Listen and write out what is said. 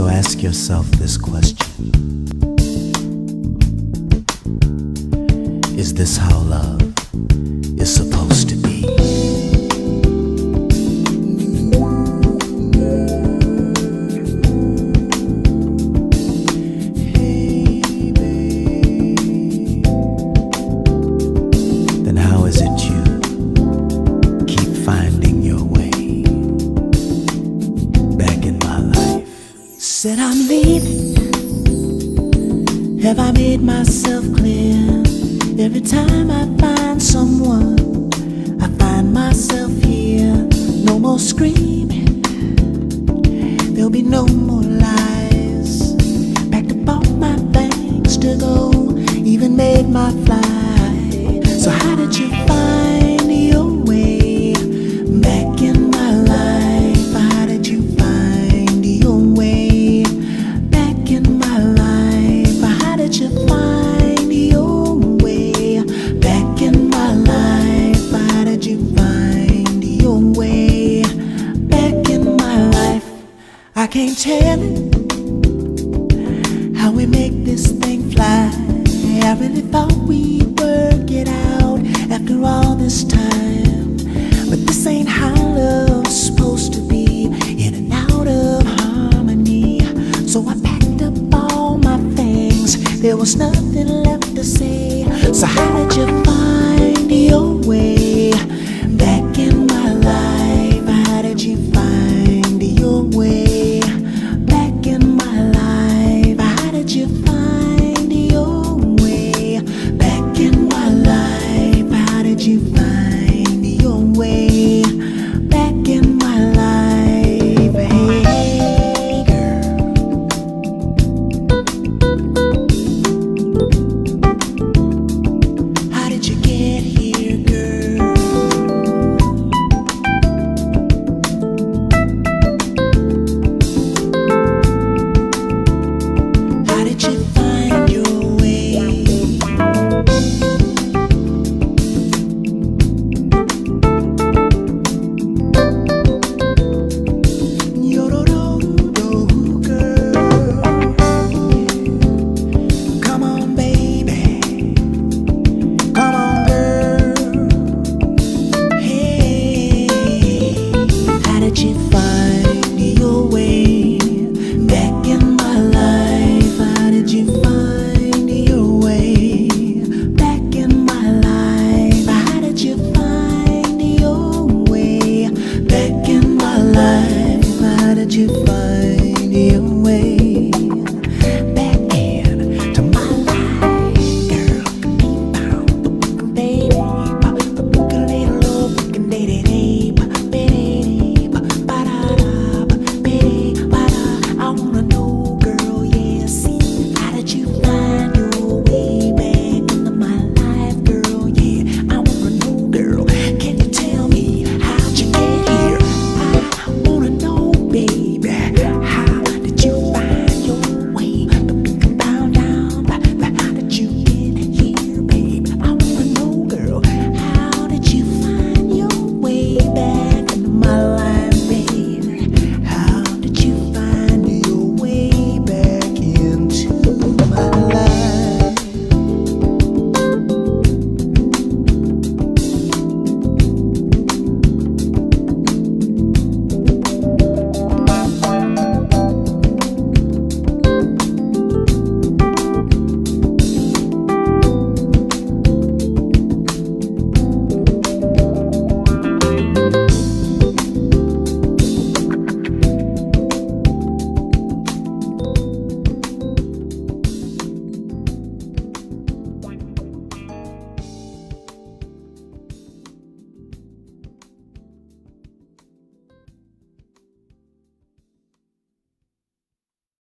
So ask yourself this question Is this how love is supposed to be? Have I made myself clear? Every time I find someone, I find myself here. No more screaming. There'll be no more lies. Packed up all my things to go. Even made my flight. So how I can't tell it how we make this thing fly. I really thought we'd work it out after all this time. But this ain't how love's supposed to be, in and out of harmony. So I packed up all my things, there was nothing left to say. So, how did you life? How did you find your